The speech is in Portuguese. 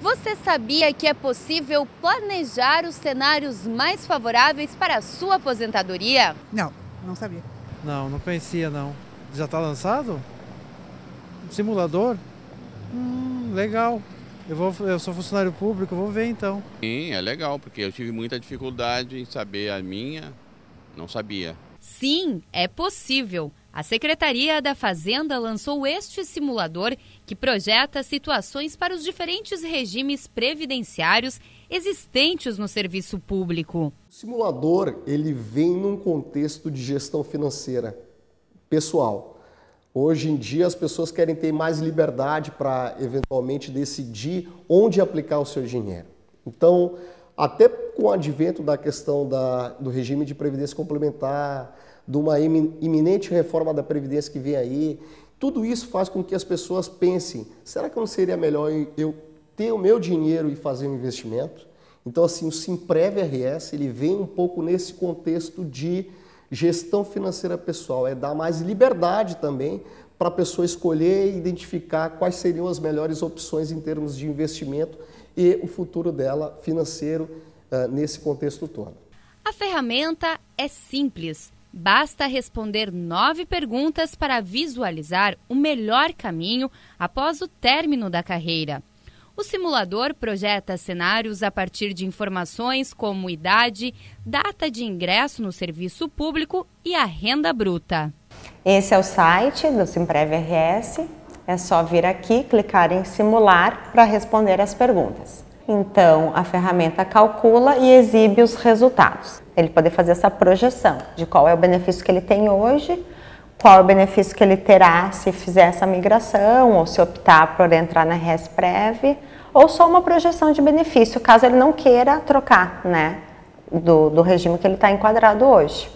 Você sabia que é possível planejar os cenários mais favoráveis para a sua aposentadoria? Não, não sabia. Não, não conhecia não. Já está lançado? Simulador? Hum, legal. Eu, vou, eu sou funcionário público, vou ver então. Sim, é legal, porque eu tive muita dificuldade em saber a minha, não sabia. Sim, é possível. A Secretaria da Fazenda lançou este simulador que projeta situações para os diferentes regimes previdenciários existentes no serviço público. O simulador ele vem num contexto de gestão financeira pessoal. Hoje em dia as pessoas querem ter mais liberdade para eventualmente decidir onde aplicar o seu dinheiro. Então, até com o advento da questão da, do regime de previdência complementar, de uma iminente reforma da Previdência que vem aí. Tudo isso faz com que as pessoas pensem: será que não seria melhor eu ter o meu dinheiro e fazer um investimento? Então, assim, o Simprev RS ele vem um pouco nesse contexto de gestão financeira pessoal, é dar mais liberdade também para a pessoa escolher e identificar quais seriam as melhores opções em termos de investimento e o futuro dela financeiro uh, nesse contexto todo. A ferramenta é simples Basta responder nove perguntas para visualizar o melhor caminho após o término da carreira. O simulador projeta cenários a partir de informações como idade, data de ingresso no serviço público e a renda bruta. Esse é o site do Simprev RS. É só vir aqui, clicar em simular para responder as perguntas. Então, a ferramenta calcula e exibe os resultados. Ele poder fazer essa projeção de qual é o benefício que ele tem hoje, qual é o benefício que ele terá se fizer essa migração ou se optar por entrar na ResPrev, ou só uma projeção de benefício, caso ele não queira trocar, né, do, do regime que ele está enquadrado hoje.